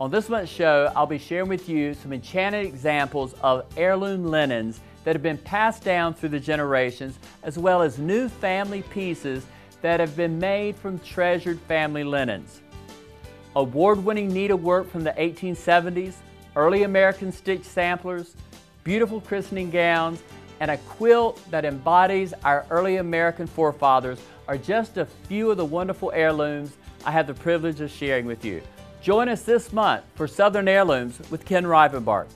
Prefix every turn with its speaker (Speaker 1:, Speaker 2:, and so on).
Speaker 1: On this month's show, I'll be sharing with you some enchanted examples of heirloom linens that have been passed down through the generations, as well as new family pieces that have been made from treasured family linens. Award-winning needlework from the 1870s, early American stitch samplers, beautiful christening gowns, and a quilt that embodies our early American forefathers are just a few of the wonderful heirlooms I have the privilege of sharing with you. Join us this month for Southern Heirlooms with Ken Rivenbark.